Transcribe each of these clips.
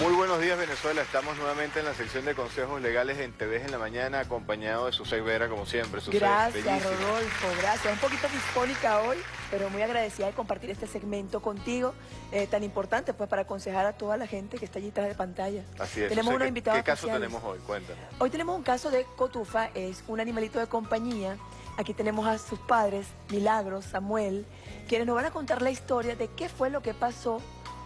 Muy buenos días Venezuela, estamos nuevamente en la sección de consejos legales en TV en la mañana, acompañado de Susay Vera como siempre. Gracias bellísima. Rodolfo, gracias. Un poquito disfónica hoy, pero muy agradecida de compartir este segmento contigo, eh, tan importante pues para aconsejar a toda la gente que está allí detrás de pantalla. Así es. Tenemos Susay, unos ¿qué- invitados ¿Qué caso especiales. tenemos hoy? Cuéntanos. Hoy tenemos un caso de Cotufa, es un animalito de compañía. Aquí tenemos a sus padres, Milagros, Samuel, quienes nos van a contar la historia de qué fue lo que pasó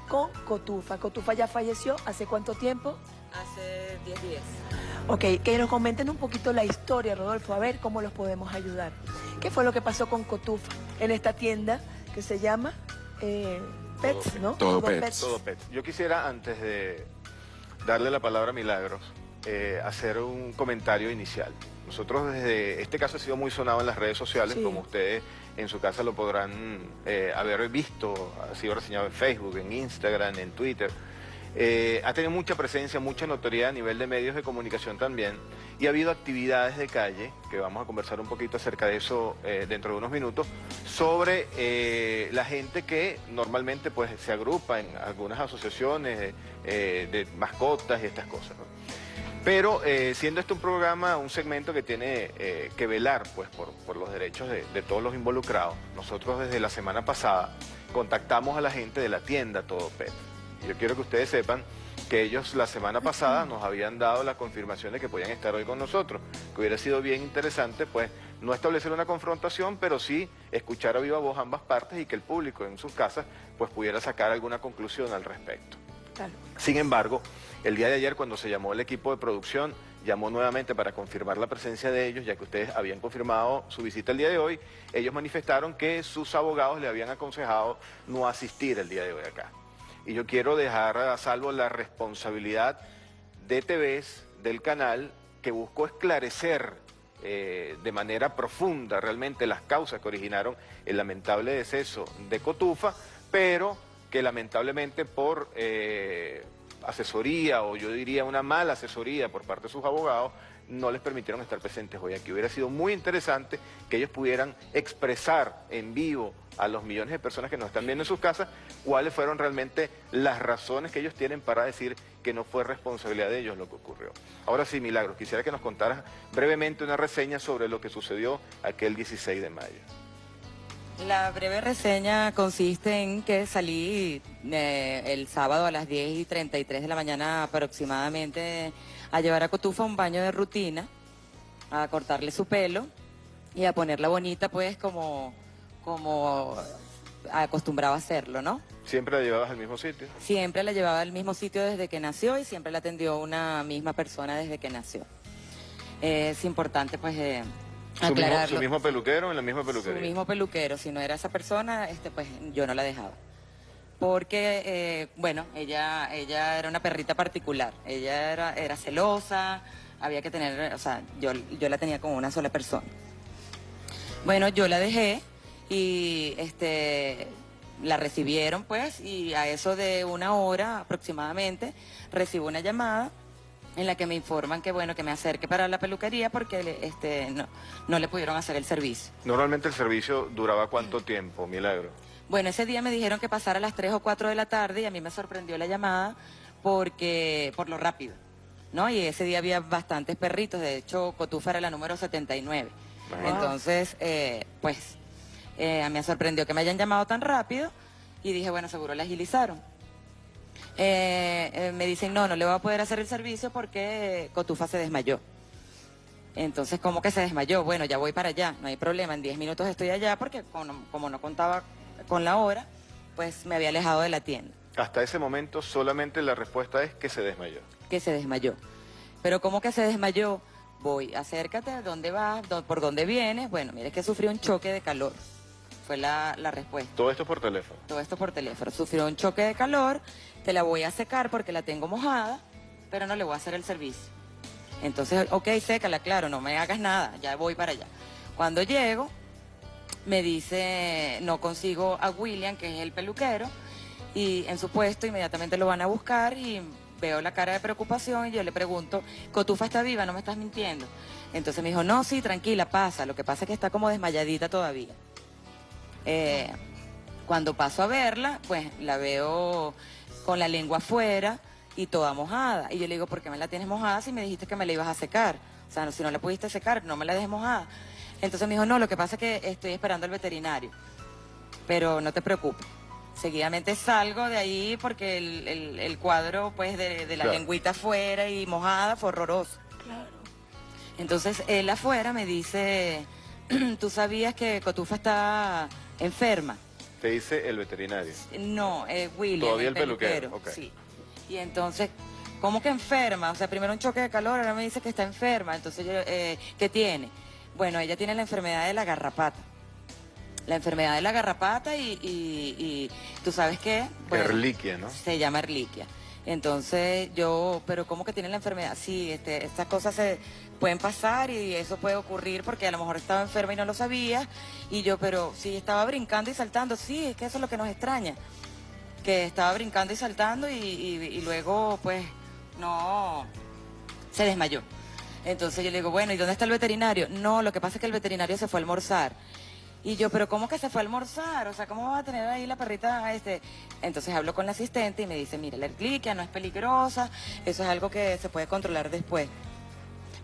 con Cotufa. Cotufa ya falleció, ¿hace cuánto tiempo? Hace 10 días. Ok, que nos comenten un poquito la historia, Rodolfo, a ver cómo los podemos ayudar. ¿Qué fue lo que pasó con Cotufa en esta tienda que se llama eh, Pets, Todo ¿no? Todo Pets. Todo pet. Yo quisiera, antes de darle la palabra a Milagros, eh, hacer un comentario inicial. Nosotros desde, este caso ha sido muy sonado en las redes sociales, Sí. como ustedes en su casa lo podrán eh, haber visto, ha sido reseñado en Facebook, en Instagram, en Twitter. Eh, ha tenido mucha presencia, mucha notoriedad a nivel de medios de comunicación también y ha habido actividades de calle, que vamos a conversar un poquito acerca de eso eh, dentro de unos minutos, sobre eh, la gente que normalmente pues se agrupa en algunas asociaciones de mascotas y estas cosas. ¿no? Pero eh, siendo este un programa, un segmento que tiene eh, que velar pues, por, por los derechos de, de todos los involucrados, nosotros desde la semana pasada contactamos a la gente de la tienda Todo Pet. Y yo quiero que ustedes sepan que ellos la semana pasada nos habían dado la confirmación de que podían estar hoy con nosotros, que hubiera sido bien interesante pues no establecer una confrontación, pero sí escuchar a viva voz ambas partes y que el público en sus casas pues pudiera sacar alguna conclusión al respecto. Sin embargo, el día de ayer cuando se llamó el equipo de producción, llamó nuevamente para confirmar la presencia de ellos, ya que ustedes habían confirmado su visita el día de hoy, ellos manifestaron que sus abogados le habían aconsejado no asistir el día de hoy acá. Y yo quiero dejar a salvo la responsabilidad de TVs, del canal, que buscó esclarecer eh, de manera profunda realmente las causas que originaron el lamentable deceso de Cotufa, pero que lamentablemente por eh, asesoría o yo diría una mala asesoría por parte de sus abogados, no les permitieron estar presentes hoy aquí. Hubiera sido muy interesante que ellos pudieran expresar en vivo a los millones de personas que nos están viendo en sus casas cuáles fueron realmente las razones que ellos tienen para decir que no fue responsabilidad de ellos lo que ocurrió. Ahora sí, Milagros, quisiera que nos contaras brevemente una reseña sobre lo que sucedió aquel 16 de mayo. La breve reseña consiste en que salí eh, el sábado a las 10 y 33 de la mañana aproximadamente a llevar a Cotufa un baño de rutina, a cortarle su pelo y a ponerla bonita pues como, como acostumbraba a hacerlo, ¿no? ¿Siempre la llevabas al mismo sitio? Siempre la llevaba al mismo sitio desde que nació y siempre la atendió una misma persona desde que nació. Eh, es importante pues eh, ¿Su mismo, su mismo peluquero en la misma peluquería? Su mismo peluquero, si no era esa persona, este, pues yo no la dejaba. Porque, eh, bueno, ella, ella era una perrita particular. Ella era, era celosa, había que tener, o sea, yo, yo la tenía como una sola persona. Bueno, yo la dejé y este, la recibieron, pues, y a eso de una hora aproximadamente recibo una llamada en la que me informan que, bueno, que me acerque para la peluquería porque le- este, no, no le pudieron hacer el servicio. Normalmente el servicio duraba cuánto tiempo, Milagro? Bueno, ese día me dijeron que pasara a las 3 o 4 de la tarde y a mí me sorprendió la llamada porque por lo rápido, ¿no? Y ese día había bastantes perritos, de hecho Cotufa era la número 79. Wow. Entonces, eh, pues, eh, me sorprendió que me hayan llamado tan rápido y dije, bueno, seguro la agilizaron. Eh, eh, me dicen, no, no le voy a poder hacer el servicio porque Cotufa se desmayó. Entonces, ¿cómo que se desmayó? Bueno, ya voy para allá, no hay problema, en 10 minutos estoy allá porque como, como no contaba con la hora, pues me había alejado de la tienda, Hasta ese momento solamente la respuesta es que se desmayó. que se desmayó. Pero ¿cómo que se desmayó? Voy, acércate, ¿dónde vas? ¿Dó- ¿Por dónde vienes? Bueno, mire que sufrió un choque de calor, fue la, la respuesta. Todo esto por teléfono. Todo esto por teléfono. Sufrió un choque de calor, te la voy a secar porque la tengo mojada, pero no le voy a hacer el servicio. Entonces, ok, sécala, claro, no me hagas nada, ya voy para allá. Cuando llego, me dice, no consigo a William, que es el peluquero, y en su puesto inmediatamente lo van a buscar y veo la cara de preocupación y yo le pregunto, Cotufa está viva, no me estás mintiendo. Entonces me dijo, no, sí, tranquila, pasa, lo que pasa es que está como desmayadita todavía. Eh, cuando paso a verla, pues la veo con la lengua afuera y toda mojada. Y yo le digo, ¿por qué me la tienes mojada si me dijiste que me la ibas a secar? O sea, no, si no la pudiste secar, no me la dejes mojada. Entonces me dijo, no, lo que pasa es que estoy esperando al veterinario. Pero no te preocupes. Seguidamente salgo de ahí porque el, el- el cuadro pues de, de la Claro. lengüita afuera y mojada fue horroroso. Claro. Entonces él afuera me dice, ¿tú sabías que Cotufa está enferma? Te dice el veterinario. No, eh, William, Todavía el peluquero. Sí. Y entonces, ¿cómo que enferma? O sea, primero un choque de calor, ahora me dice que está enferma. Entonces, yo, eh, ¿qué tiene? Bueno, ella tiene la enfermedad de la garrapata. La enfermedad de la garrapata y, y- y tú sabes qué? Bueno, Erliquia, ¿no? Se llama erliquia. Entonces yo, pero ¿cómo que tiene la enfermedad? Sí, este, estas cosas se pueden pasar y eso puede ocurrir porque a lo mejor estaba enferma y no lo sabía. Y yo, pero sí, estaba brincando y saltando. Sí, es que eso es lo que nos extraña. Que estaba brincando y saltando y, y- y luego, pues, no, se desmayó. Entonces yo le digo, bueno, ¿y dónde está el veterinario? No, lo que pasa es que el veterinario se fue a almorzar. Y yo, pero ¿cómo que se fue a almorzar? O sea, ¿cómo va a tener ahí la perrita? Este? Entonces hablo con la asistente y me dice, mira, la erliquia no es peligrosa, eso es algo que se puede controlar después.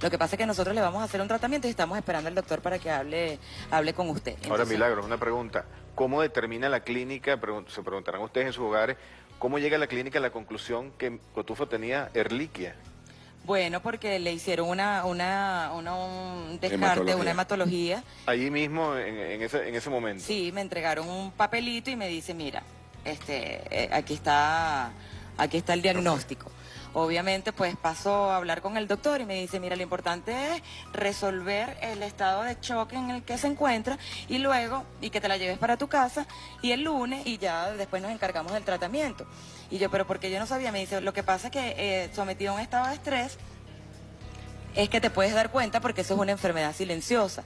Lo que pasa es que nosotros le vamos a hacer un tratamiento y estamos esperando al doctor para que hable, hable con usted. Ahora, Milagros, una pregunta. ¿Cómo determina la clínica, se preguntarán ustedes en sus hogares, cómo llega la clínica a la conclusión que Cotufo tenía erliquia? Bueno, porque le hicieron una, una, una- un descarte, Hematología. una hematología. Allí mismo, en, en ese, en ese momento. Sí, me entregaron un papelito y me dice, mira, este, eh, aquí está, aquí está el diagnóstico. Obviamente, pues paso a hablar con el doctor y me dice, mira, lo importante es resolver el estado de choque en el que se encuentra y luego, y que te la lleves para tu casa y el lunes y ya después nos encargamos del tratamiento. Y yo, pero porque yo no sabía, me dice, lo que pasa es que eh, sometido a un estado de estrés, es que te puedes dar cuenta porque eso es una enfermedad silenciosa.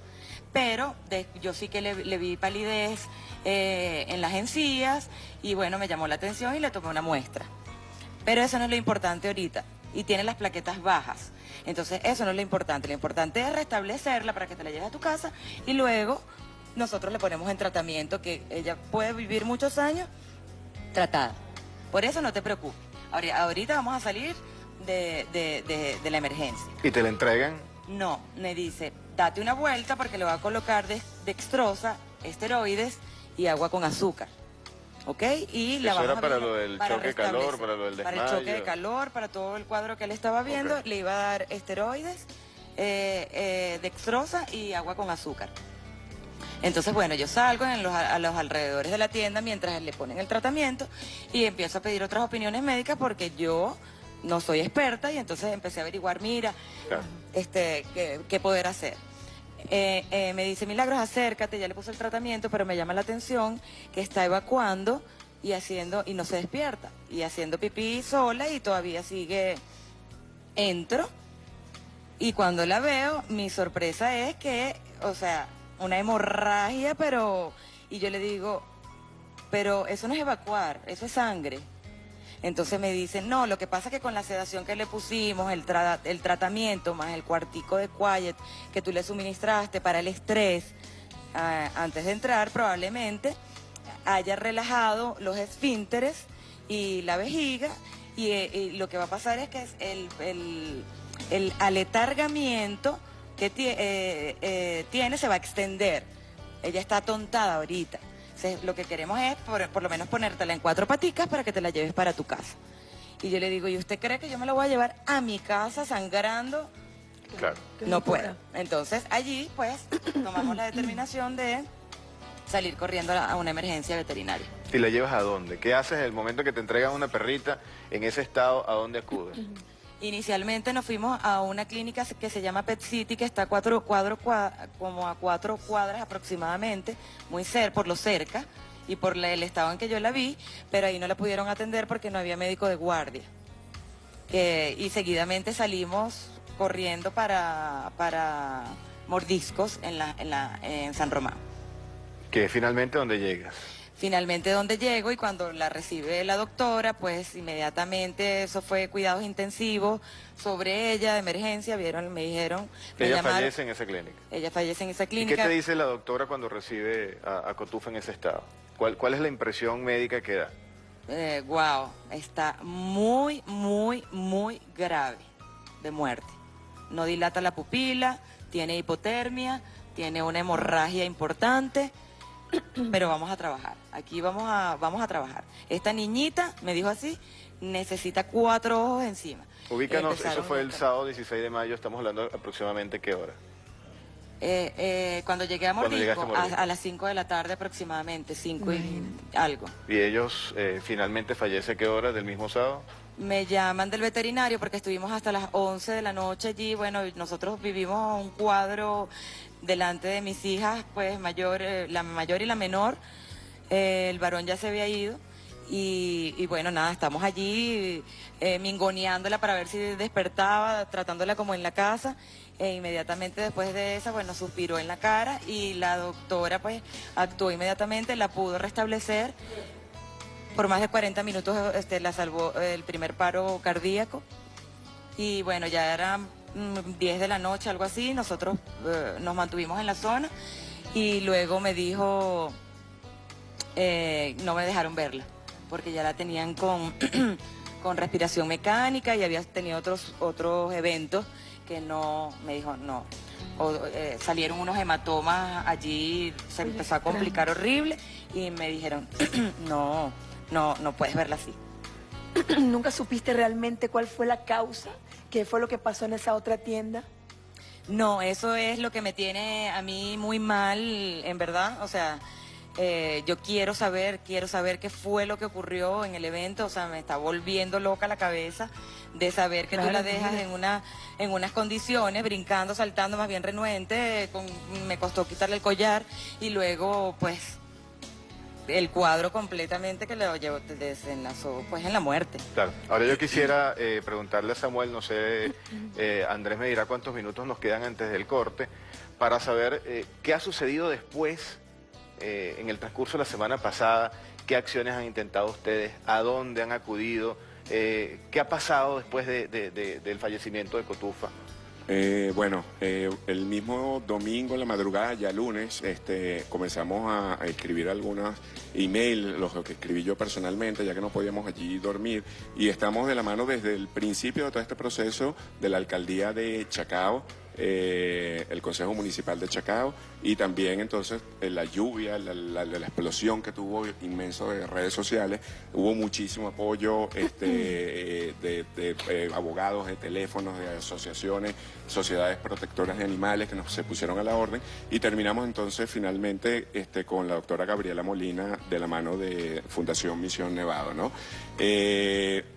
Pero yo sí que le, le vi palidez eh, en las encías y bueno, me llamó la atención y le tomé una muestra. Pero eso no es lo importante ahorita. Y tiene las plaquetas bajas. Entonces, eso no es lo importante. Lo importante es restablecerla para que te la lleves a tu casa y luego nosotros le ponemos en tratamiento que ella puede vivir muchos años tratada. Por eso no te preocupes. Ahori- Ahorita vamos a salir de, de- de- de la emergencia. Y te la entregan. No, me dice, date una vuelta porque le va a colocar dex- dextrosa, esteroides y agua con azúcar. ¿Ok? Y la Eso vamos era a para lo del para choque de calor, para lo del Para el choque de desmayo. calor, para todo el cuadro que él estaba viendo, le iba a dar esteroides, eh, eh, dextrosa y agua con azúcar. Entonces, bueno, yo salgo en los, a los alrededores de la tienda mientras le ponen el tratamiento y empiezo a pedir otras opiniones médicas porque yo no soy experta y entonces empecé a averiguar, mira, Claro. este, qué, qué poder hacer. Eh, eh, me dice, Milagros, acércate, ya le puse el tratamiento, pero me llama la atención que está evacuando y haciendo, y no se despierta, y haciendo pipí sola y todavía sigue, entro, y cuando la veo, mi sorpresa es que, o sea, una hemorragia, pero, y yo le digo, pero eso no es evacuar, eso es sangre. Entonces me dicen, no, lo que pasa es que con la sedación que le pusimos, el, tra- el tratamiento más el cuartico de quiet que tú le suministraste para el estrés, ah, antes de entrar probablemente haya relajado los esfínteres y la vejiga y, eh, lo que va a pasar es que es el, aletargamiento que eh, eh, tiene se va a extender. Ella está atontada ahorita. Entonces, lo que queremos es por, por lo menos ponértela en cuatro paticas para que te la lleves para tu casa. Y yo le digo, ¿y usted cree que yo me la voy a llevar a mi casa sangrando? Claro. No puedo. Entonces allí pues tomamos la determinación de salir corriendo a a una emergencia veterinaria. ¿Y la llevas a dónde? ¿Qué haces en el momento que te entregan una perrita en ese estado? ¿A dónde acudes? Inicialmente nos fuimos a una clínica que se llama Pet City, que está a cuatro, cuadro, cua- como a cuatro cuadras aproximadamente, muy cerca, por lo cerca, y por el estado en que yo la vi, pero ahí no la pudieron atender porque no había médico de guardia. Y seguidamente salimos corriendo para, para mordiscos en, la, en, la, en San Román. Que finalmente donde llegas. Finalmente donde llego y cuando la recibe la doctora, pues inmediatamente eso fue cuidados intensivos sobre ella, de emergencia, vieron, me dijeron, me Ella llamaron, fallece en esa clínica. ella fallece en esa ¿Y qué clínica. te dice la doctora cuando recibe a, a Cotufa en ese estado? ¿Cuál, ¿Cuál es la impresión médica que da? eh, wow, está muy, muy, muy grave de muerte. No dilata la pupila, tiene hipotermia, tiene una hemorragia importante, pero vamos a trabajar. Aquí vamos a, vamos a trabajar. Esta niñita, me dijo así, necesita cuatro ojos encima. Ubícanos, eso fue el sábado 16 de mayo, estamos hablando aproximadamente qué hora. Eh, eh, cuando llegué a Mordisco, a, las 5 de la tarde aproximadamente, 5 y algo. ¿Y ellos eh, finalmente fallece qué hora del mismo sábado? Me llaman del veterinario porque estuvimos hasta las 11 de la noche allí. Bueno, nosotros vivimos un cuadro delante de mis hijas, pues mayor, la mayor y la menor. el varón ya se había ido. Y, bueno, nada, estamos allí mingoneándola para ver si despertaba, tratándola como en la casa e inmediatamente después de esa, bueno, suspiró en la cara y la doctora pues actuó inmediatamente, la pudo restablecer. Por más de 40 minutos este, la salvó el primer paro cardíaco. Y bueno, ya eran 10 mm, de la noche, algo así, nosotros eh, nos mantuvimos en la zona y luego me dijo, eh, no me dejaron verla, porque ya la tenían con, con respiración mecánica y había tenido otros, otros eventos que no, me dijo, no. Eh, salieron unos hematomas allí, se empezó a complicar horrible y me dijeron, no, no, no puedes verla así. ¿Nunca supiste realmente cuál fue la causa? ¿Qué fue lo que pasó en esa otra tienda? No, eso es lo que me tiene a mí muy mal, en verdad. O sea, eh, yo quiero saber, quiero saber qué fue lo que ocurrió en el evento, o sea, me está volviendo loca la cabeza de saber que tú la dejas en una en unas condiciones, brincando, saltando, más bien renuente, me costó quitarle el collar y luego pues el cuadro completamente que lo llevó, desenlazó pues en la muerte. Claro. Ahora yo quisiera eh, preguntarle a Samuel, no sé, eh, Andrés me dirá cuántos minutos nos quedan antes del corte, para saber qué ha sucedido después eh, en el transcurso de la semana pasada, qué acciones han intentado ustedes, a dónde han acudido, eh, qué ha pasado después del fallecimiento de Cotufa. Eh, bueno, el mismo domingo, la madrugada, ya lunes, este, comenzamos a, escribir algunos emails, los que escribí yo personalmente, ya que no podíamos allí dormir, y estamos de la mano desde el principio de todo este proceso de la alcaldía de Chacao, el Consejo Municipal de Chacao, y también entonces eh, la lluvia, la, explosión que tuvo inmenso de redes sociales, hubo muchísimo apoyo este, eh, de, eh, abogados, de teléfonos, de asociaciones, sociedades protectoras de animales que nos se pusieron a la orden y terminamos entonces finalmente este, con la doctora Gabriela Molina de la mano de Fundación Misión Nevado. ¿no?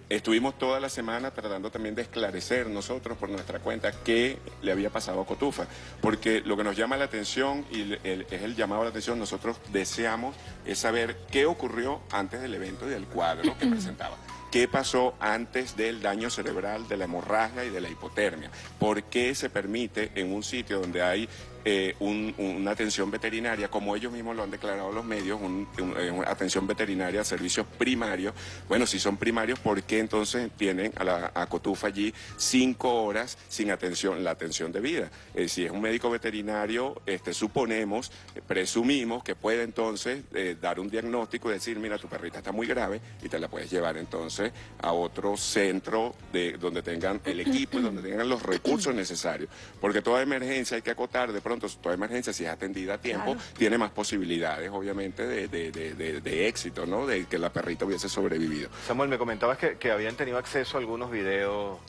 Estuvimos toda la semana tratando también de esclarecer nosotros por nuestra cuenta qué le había pasado a Cotufa, porque lo que nos llama la atención y es el llamado a la atención, nosotros deseamos es saber qué ocurrió antes del evento y del cuadro que presentaba. ¿Qué pasó antes del daño cerebral, de la hemorragia y de la hipotermia? ¿Por qué se permite en un sitio donde hay eh, una atención veterinaria, como ellos mismos lo han declarado los medios, eh, una atención veterinaria, servicios primarios. Bueno, si son primarios, ¿por qué entonces tienen a, la, Cotufa allí cinco horas sin atención, la atención debida? Eh, si es un médico veterinario, este, suponemos, presumimos que puede entonces dar un diagnóstico y decir, mira, tu perrita está muy grave y te la puedes llevar entonces a otro centro de, donde tengan el equipo y donde tengan los recursos necesarios. Porque toda emergencia hay que acotar de pronto entonces toda emergencia, si es atendida a tiempo, tiene más posibilidades, obviamente, de, éxito, ¿no? De que la perrita hubiese sobrevivido. Samuel, me comentabas que, habían tenido acceso a algunos videos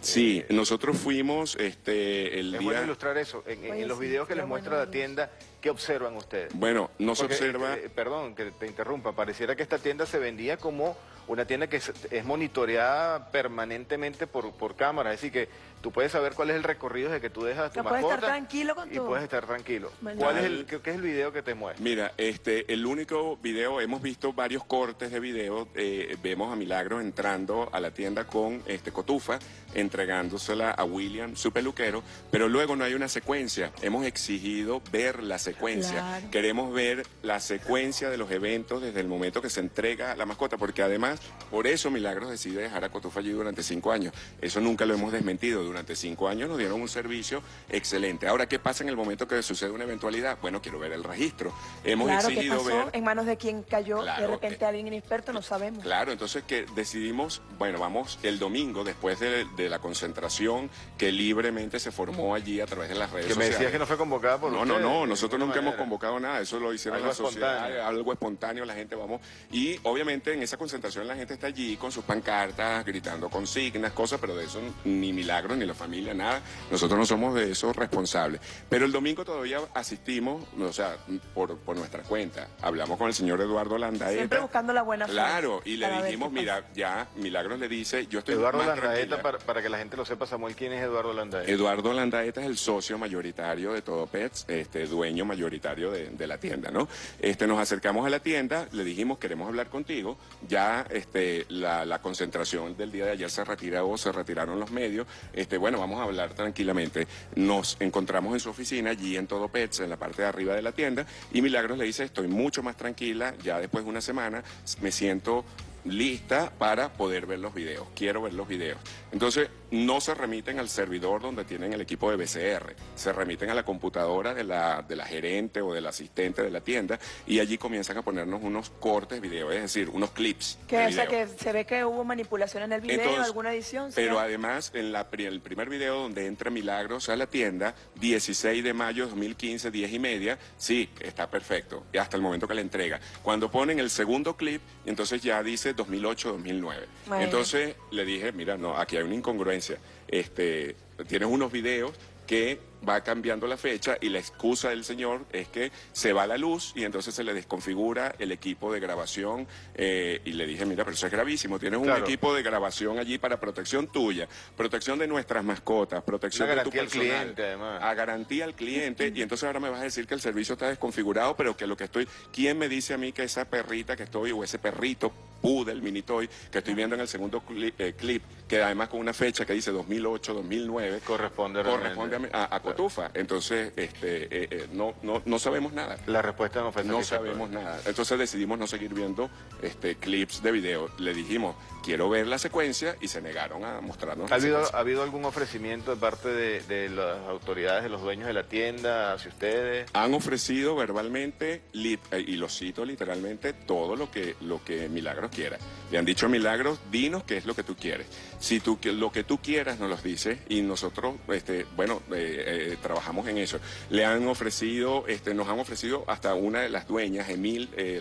Sí, nosotros fuimos este, el día... Bueno ilustrar eso. En, los videos que les muestra la tienda, ¿qué observan ustedes? Bueno, no se observa... Eh, perdón que te interrumpa, pareciera que esta tienda se vendía como una tienda que es, monitoreada permanentemente por, por cámara, es decir que tú puedes saber cuál es el recorrido de que tú dejas tu mascota. Puedes estar tranquilo con Y puedes estar tranquilo. ¿Cuál es el, qué, es el video que te muestra? Mira, este, el único video, hemos visto varios cortes de video, eh, vemos a Milagro entrando a la tienda con este cotufa, entregándosela a William, su peluquero, pero luego no hay una secuencia. Hemos exigido ver la secuencia. Queremos ver la secuencia de los eventos desde el momento que se entrega la mascota, porque además además, por eso Milagros decide dejar a Cotufa allí durante cinco años. Eso nunca lo hemos desmentido. Durante cinco años nos dieron un servicio excelente. Ahora, ¿qué pasa en el momento que sucede una eventualidad? Bueno, quiero ver el registro. Hemos claro, ¿qué pasó? ver... ¿En manos de quién cayó? de repente eh, alguien inexperto, no sabemos. Claro, entonces que decidimos, bueno, vamos el domingo, después de, de la concentración que libremente se formó allí a través de las redes Que me sociales. decías que no fue convocada por No, no, ustedes, no, nosotros nunca hemos convocado nada, eso lo hicieron Algo las sociedades, espontáneo. algo espontáneo, la gente vamos. Y obviamente en esa concentración la gente está allí con sus pancartas, gritando consignas, cosas, pero de eso ni milagros, ni la familia, nada. Nosotros no somos de eso responsables. Pero el domingo todavía asistimos, o sea, por, por nuestra cuenta. Hablamos con el señor Eduardo Landaeta. Siempre buscando la buena fe. Claro, y le dijimos, mira, ya Milagros le dice, yo estoy Eduardo más Landaeta, para, para que la gente lo sepa, Samuel, ¿quién es Eduardo Landaeta? Eduardo Landaeta es el socio mayoritario de Todo Pets, este dueño mayoritario de, de la tienda, ¿no? Este, nos acercamos a la tienda, le dijimos, queremos hablar contigo. Ya este, la, la concentración del día de ayer se retiró, se retiraron los medios. Este, bueno, vamos a hablar tranquilamente. Nos encontramos en su oficina, allí en Todo Pets, en la parte de arriba de la tienda, y Milagros le dice, estoy mucho más tranquila, ya después de una semana me siento lista para poder ver los videos. Quiero ver los videos. Entonces, no se remiten al servidor donde tienen el equipo de BCR, se remiten a la computadora de la, de la gerente o del asistente de la tienda y allí comienzan a ponernos unos cortes video, es decir, unos clips. Que, de o sea, que se ve que hubo manipulación en el video, Entonces, alguna edición. ¿sí? Pero además, en la, el primer video donde entra Milagros a la tienda, 16 de mayo de 2015, 10 y media, sí, está perfecto, hasta el momento que le entrega. Cuando ponen el segundo clip, entonces ya dice 2008-2009. Bueno. Entonces le dije, mira, no, aquí hay una incongruencia. Este, tienes unos videos que va cambiando la fecha y la excusa del señor es que se va la luz y entonces se le desconfigura el equipo de grabación eh, y le dije, mira, pero eso es gravísimo, tienes un equipo de grabación allí para protección tuya, protección de nuestras mascotas, protección Una de tu garantía al personal, cliente, además. a garantía al cliente y entonces ahora me vas a decir que el servicio está desconfigurado, pero que lo que estoy, ¿quién me dice a mí que esa perrita que estoy o ese perrito Poodle, mini toy, que estoy viendo en el segundo eh, clip, que además con una fecha que dice 2008, 2009, Corresponde corresponde a, Cotufa. Entonces, este, eh, eh, no, no, no sabemos nada. La respuesta no fue No sabemos nada. Entonces decidimos no seguir viendo este, clips de video. Le dijimos, quiero ver la secuencia y se negaron a mostrarnos ¿Ha la habido, secuencia. ¿Ha habido algún ofrecimiento de parte de, de las autoridades, de los dueños de la tienda, hacia ustedes? Han ofrecido verbalmente, y lo cito literalmente, todo lo que, lo que Milagros quiera. Le han dicho a Milagros, dinos qué es lo que tú quieres. Si tú, lo que tú quieras nos los dices y nosotros, este, bueno, eh, eh, trabajamos en eso. Le han ofrecido, este, nos han ofrecido hasta una de las dueñas, Emil, eh,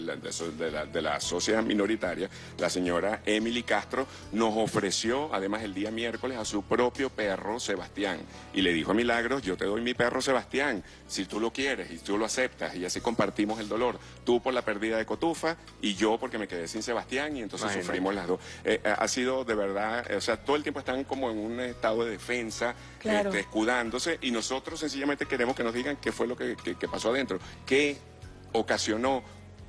de la, de la sociedad minoritaria, la señora Emily Castro, nos ofreció, además el día miércoles, a su propio perro Sebastián. Y le dijo a Milagros, yo te doy mi perro Sebastián, si tú lo quieres y tú lo aceptas, y así compartimos el dolor. Tú por la pérdida de Cotufa y yo porque me quedé sin Sebastián y entonces Imagínate. sufrimos las dos. Eh, eh, ha sido de verdad, eh, o sea, todo el tiempo están como en un estado de defensa, Claro. este, escudándose, y nosotros sencillamente queremos que nos digan qué fue lo que, que- que pasó adentro, qué ocasionó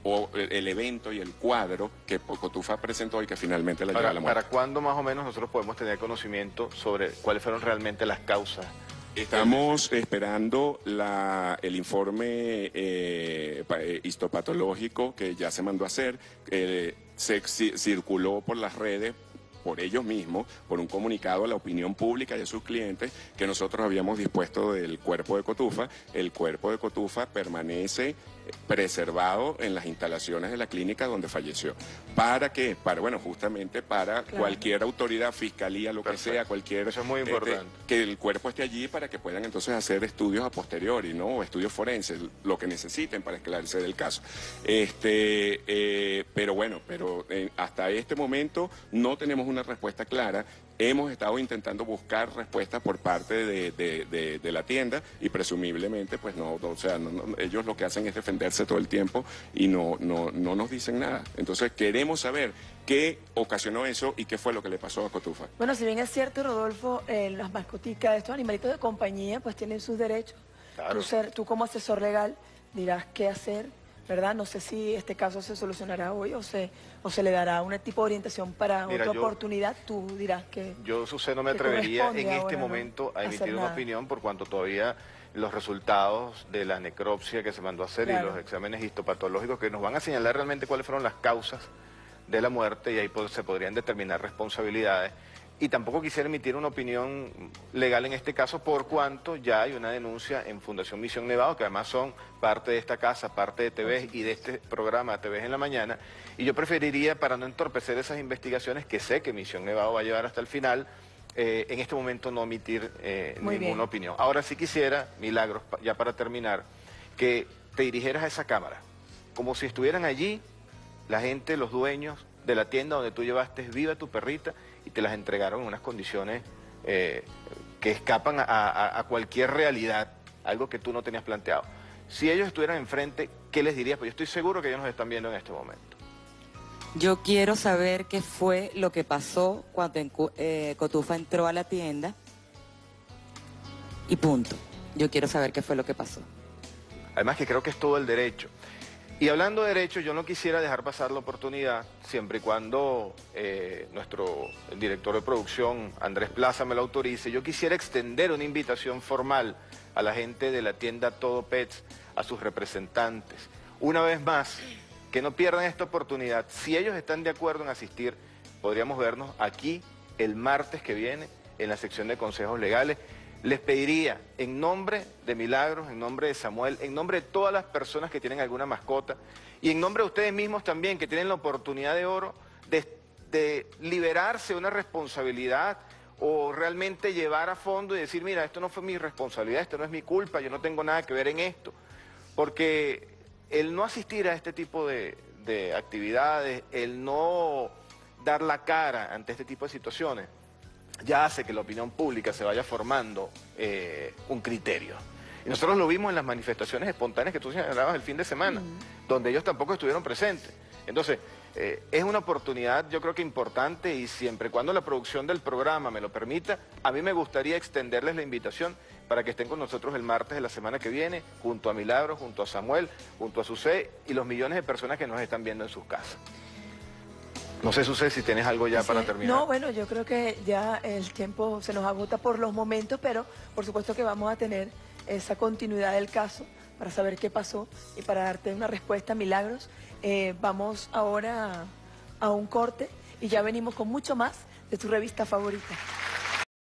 o el, evento y el cuadro que Cotufa presentó y que finalmente la lleva a ¿Para, la muerte. ¿Para cuándo más o menos nosotros podemos tener conocimiento sobre cuáles fueron realmente las causas? Estamos esperando la, el informe pa- eh, histopatológico que ya se mandó a hacer. eh, se ci- circuló por las redes por ellos mismos, por un comunicado a la opinión pública y a sus clientes, que nosotros habíamos dispuesto del cuerpo de Cotufa. El cuerpo de Cotufa permanece preservado en las instalaciones de la clínica donde falleció. ¿Para qué? Para, bueno, justamente para Claro. cualquier autoridad, fiscalía, lo que sea, cualquier... Eso es muy este, importante. que el cuerpo esté allí para que puedan entonces hacer estudios a posteriori, ¿no? O estudios forenses, lo que necesiten para esclarecer el caso. Este, eh, pero bueno, pero eh, hasta este momento no tenemos una respuesta clara. Hemos estado intentando buscar respuestas por parte de, de- de- de la tienda y presumiblemente, pues no, o sea, no- no, ellos lo que hacen es defenderse todo el tiempo y no, no, no nos dicen nada. Entonces queremos saber qué ocasionó eso y qué fue lo que le pasó a Cotufa. Bueno, si bien es cierto, Rodolfo, eh, las mascoticas, estos animalitos de compañía, pues tienen sus derechos. Claro. Tú, ser- tú como asesor legal dirás qué hacer, ¿verdad? No sé si este caso se solucionará hoy o se, o se le dará un tipo de orientación para Mira, otra yo- oportunidad. Tú dirás que... Yo, Susé, no me atrevería en este momento a emitir una nada. opinión por cuanto todavía los resultados de la necropsia que se mandó a hacer Claro. y los exámenes histopatológicos que nos van a señalar realmente cuáles fueron las causas de la muerte y ahí pues, se podrían determinar responsabilidades. Y tampoco quisiera emitir una opinión legal en este caso por cuanto ya hay una denuncia en Fundación Misión Nevado, que además son parte de esta casa, parte de TV y de este programa TV en la mañana. Y yo preferiría, para no entorpecer esas investigaciones, que sé que Misión Nevado va a llevar hasta el final, eh, en este momento no emitir eh, ninguna opinión. Ahora sí quisiera, Milagros, ya para terminar, que te dirigieras a esa cámara, como si estuvieran allí la gente, los dueños de la tienda donde tú llevaste viva tu perrita y te las entregaron en unas condiciones eh, que escapan a, cualquier realidad, algo que tú no tenías planteado. Si ellos estuvieran enfrente, ¿qué les dirías? Pues yo estoy seguro que ellos nos están viendo en este momento. Yo quiero saber qué fue lo que pasó cuando eh, Cotufa entró a la tienda y punto. Yo quiero saber qué fue lo que pasó. Además que creo que es todo el derecho. Y hablando de derechos, yo no quisiera dejar pasar la oportunidad, siempre y cuando eh, nuestro director de producción, Andrés Plaza, me lo autorice, yo quisiera extender una invitación formal a la gente de la tienda Todo Pets, a sus representantes. Una vez más, que no pierdan esta oportunidad. Si ellos están de acuerdo en asistir, podríamos vernos aquí el martes que viene en la sección de consejos legales les pediría, en nombre de Milagros, en nombre de Samuel, en nombre de todas las personas que tienen alguna mascota y en nombre de ustedes mismos también, que tienen la oportunidad de oro de, liberarse de una responsabilidad o realmente llevar a fondo y decir, mira, esto no fue mi responsabilidad, esto no es mi culpa, yo no tengo nada que ver en esto. Porque el no asistir a este tipo de, de actividades, el no dar la cara ante este tipo de situaciones, ya hace que la opinión pública se vaya formando eh, un criterio. Y nosotros lo vimos en las manifestaciones espontáneas que tú señalabas el fin de semana, donde ellos tampoco estuvieron presentes. Entonces, eh, es una oportunidad yo creo que importante y siempre cuando la producción del programa me lo permita, a mí me gustaría extenderles la invitación para que estén con nosotros el martes de la semana que viene, junto a Milagro, junto a Samuel, junto a Susé y los millones de personas que nos están viendo en sus casas. No sé, Sucede, si tienes algo ya para terminar. No, bueno, yo creo que ya el tiempo se nos agota por los momentos, pero por supuesto que vamos a tener esa continuidad del caso para saber qué pasó y para darte una respuesta, Milagros. Eh, vamos ahora a un corte y ya venimos con mucho más de tu revista favorita.